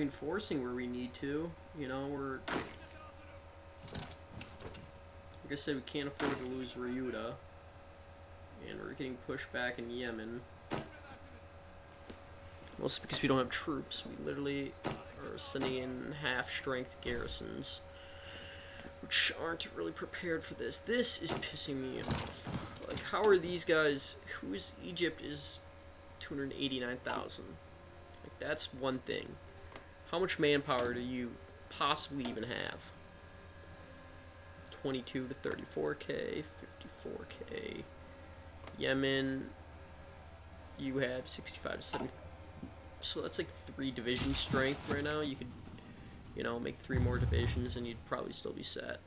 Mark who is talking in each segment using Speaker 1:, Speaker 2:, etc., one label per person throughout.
Speaker 1: reinforcing where we need to. You know, we're like I said, we can't afford to lose Ryuta, and we're getting pushed back in Yemen. Mostly because we don't have troops. We literally are sending in half-strength garrisons, which aren't really prepared for this. This is pissing me off. Like, how are these guys? Who's Egypt is 289,000. Like, that's one thing. How much manpower do you possibly even have? 22 to 34k, 54k. Yemen, you have 65 to 70. So that's like three division strength right now. You could, you know, make three more divisions and you'd probably still be set.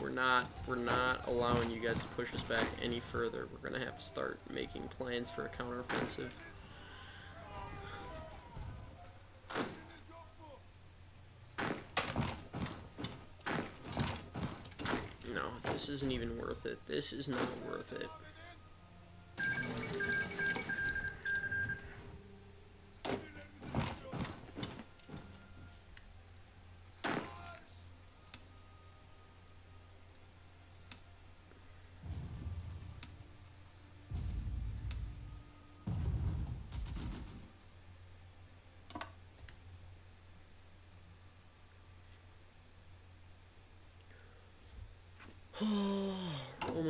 Speaker 1: we're not we're not allowing you guys to push us back any further. We're gonna have to start making plans for a counteroffensive. No, this isn't even worth it. This is not worth it.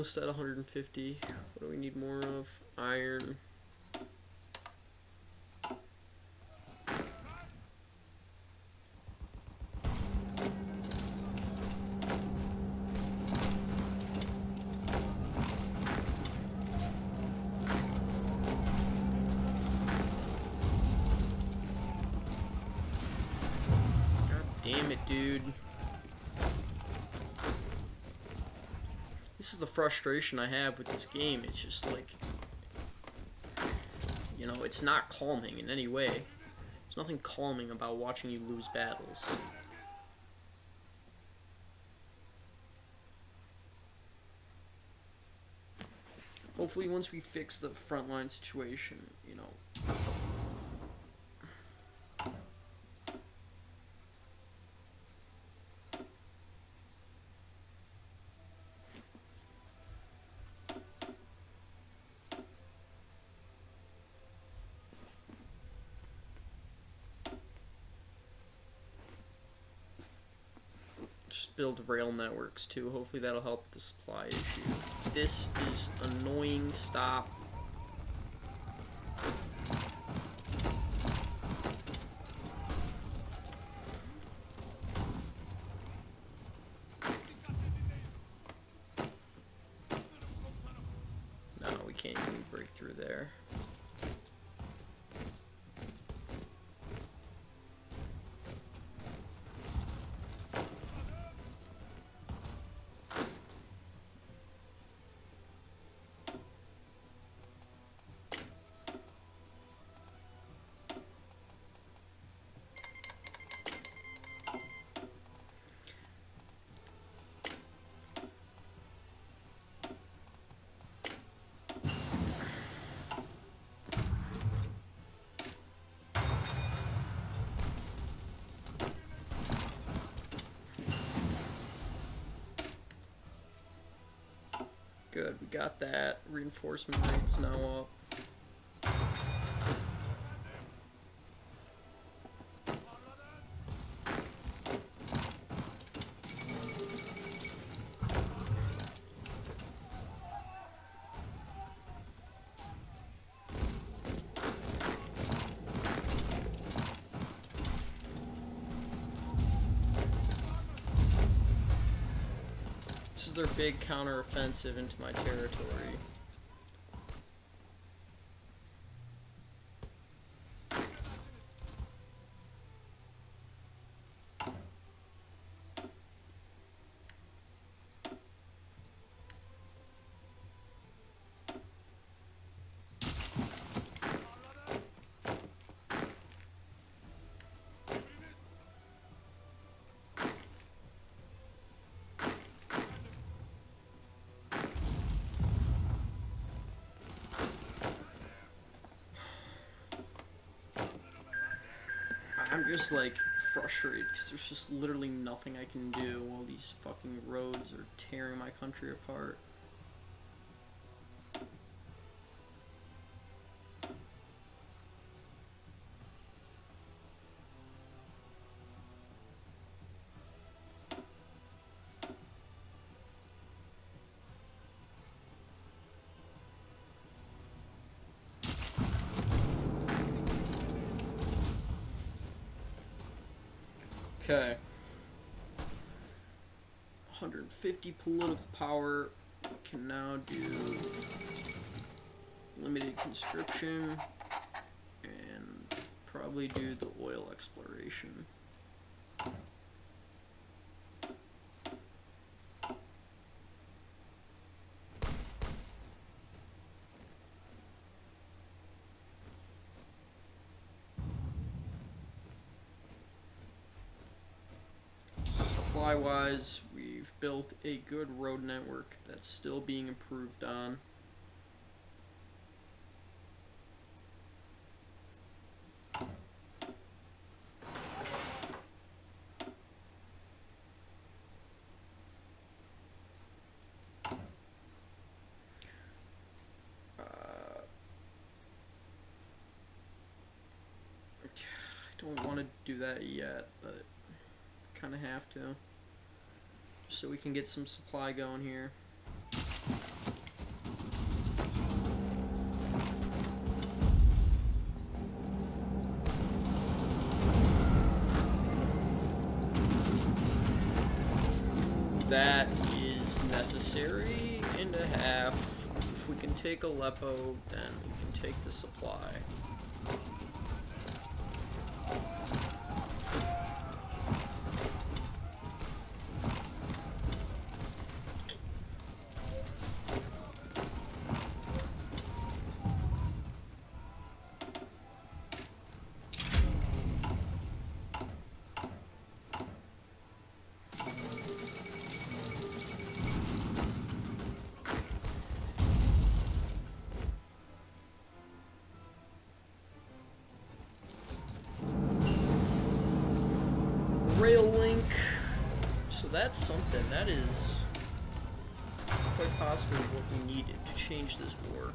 Speaker 1: Almost at 150. What do we need more of? Iron. Damn it, dude. The frustration I have with this game. It's just like, you know, it's not calming in any way. There's nothing calming about watching you lose battles. Hopefully once we fix the frontline situation, you know, just build rail networks too. Hopefully that'll help the supply issue. This is annoying. Stop. Got that. Reinforcement rate's now up. Their big counter-offensive into my territory. I'm just like frustrated because there's just literally nothing I can do while these fucking roads are tearing my country apart. Okay. 150 political power. Can now do limited conscription and probably do the oil exploration. Supply wise, we've built a good road network that's still being improved on. Uh, I don't want to do that yet, but kind of have to. So we can get some supply going here. That is necessary and a half. If we can take Aleppo, then we can take the supply. That's something. That is quite possibly what we needed to change this war.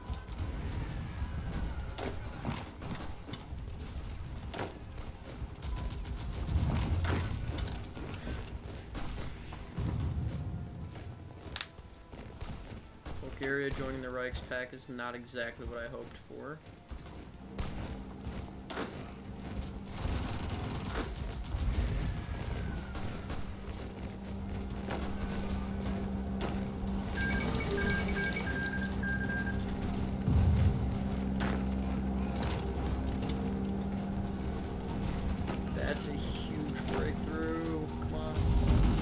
Speaker 1: Bulgaria joining the Reichspakt is not exactly what I hoped for. Come on, what's?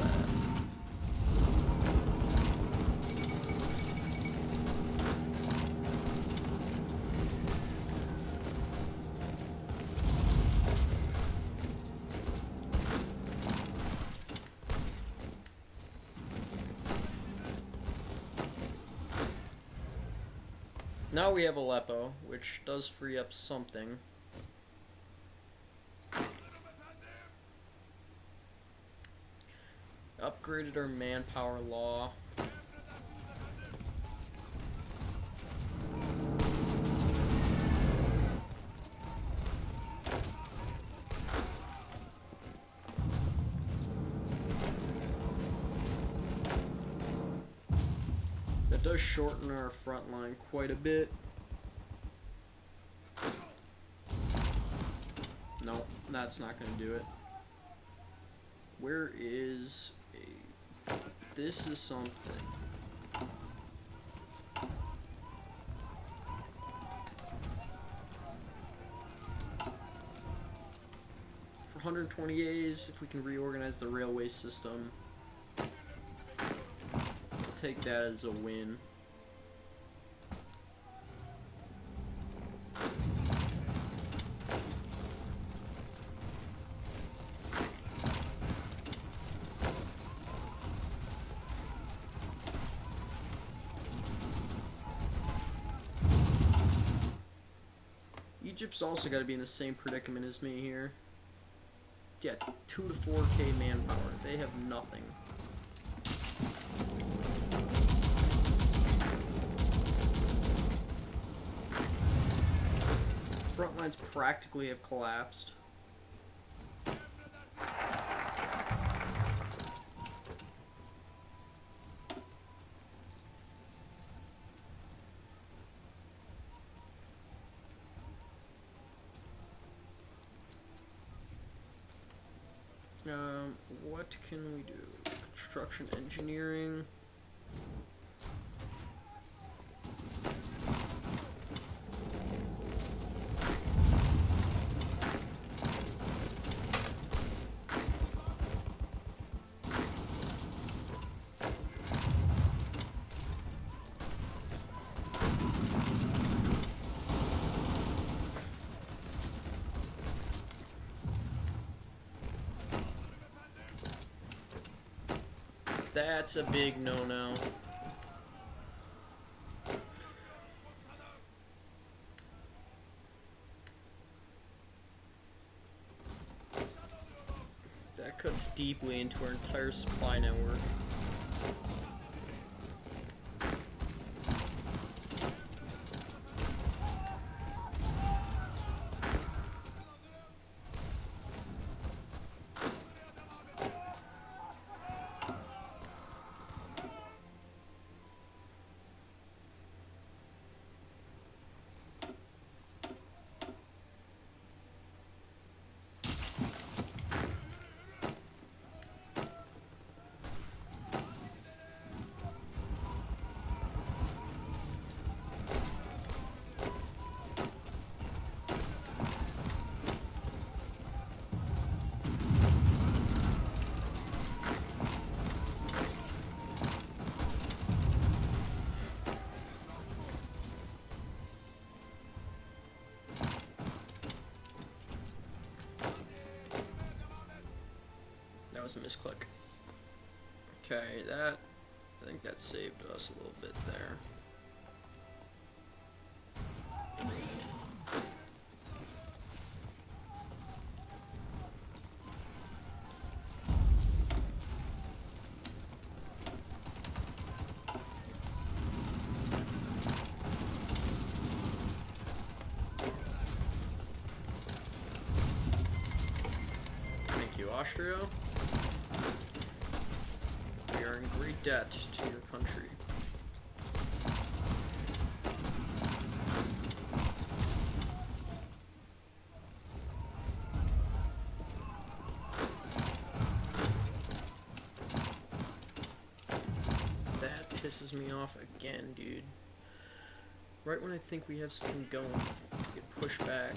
Speaker 1: Now we have Aleppo, which does free up something. Upgraded our manpower law. That does shorten our front line quite a bit. No, that's not going to do it. Where is. This is something. For 120 A's, if we can reorganize the railway system, I'll take that as a win. Egypt's also got to be in the same predicament as me here. Yeah, 2 to 4k manpower. They have nothing. Front lines practically have collapsed. Can we do? Construction engineering. That's a big no-no. That cuts deeply into our entire supply network. Was a misclick. Okay, that I think that saved us a little bit there. Thank you, Austria. We are in great debt to your country. That pisses me off again, dude. Right when I think we have something going, get pushed back.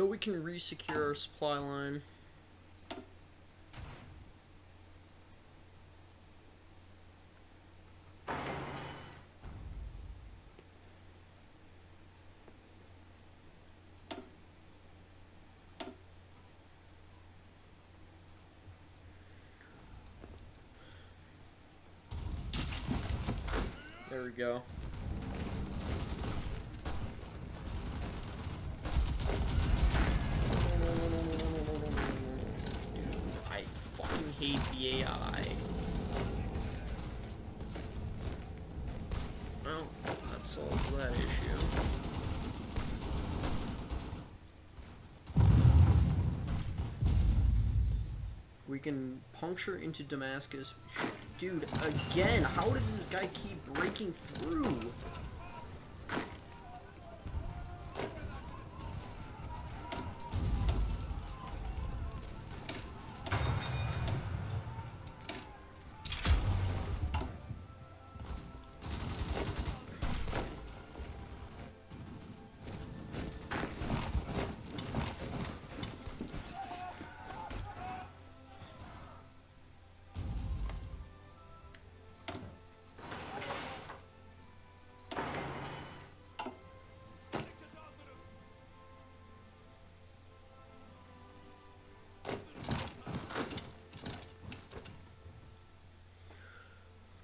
Speaker 1: Till we can re-secure our supply line. There we go. Fucking hate the AI. Well, that solves that issue. We can puncture into Damascus. Dude, again, how does this guy keep breaking through?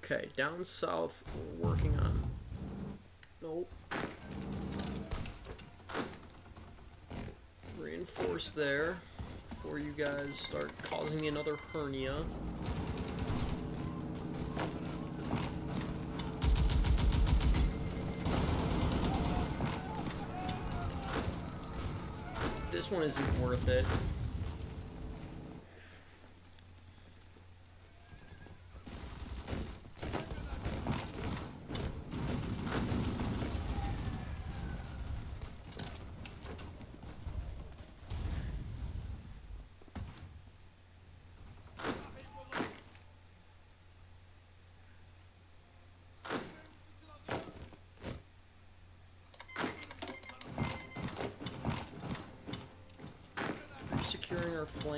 Speaker 1: Okay, down south, we're working on. Nope. Reinforce there before you guys start causing me another hernia. This one isn't worth it.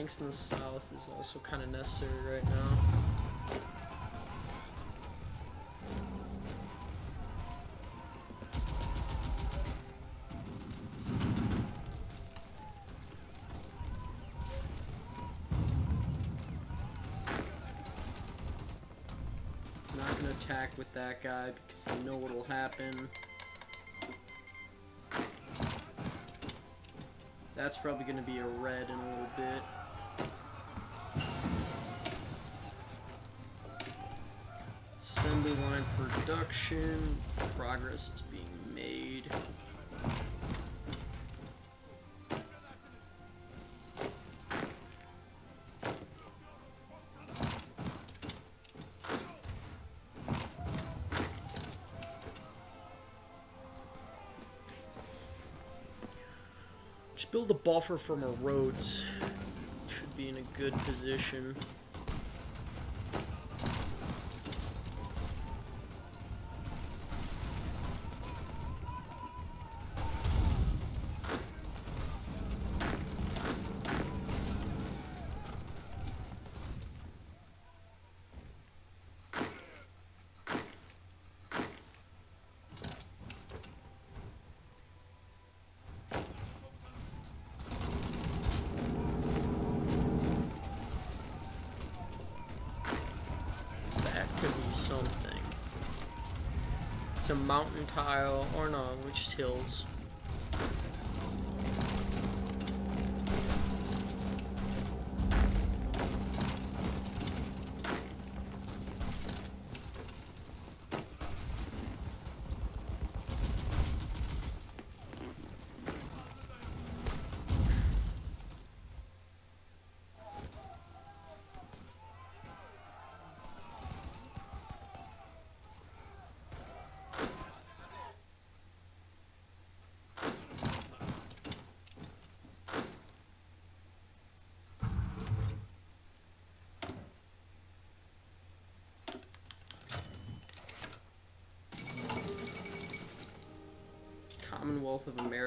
Speaker 1: Flanks in the south is also kind of necessary right now. Not gonna attack with that guy because I know what'll happen. That's probably going to be a red in a little bit. Production. Progress is being made. Just build a buffer from our roads. Should be in a good position. something. A mountain tile, or no, which hills. Commonwealth of America.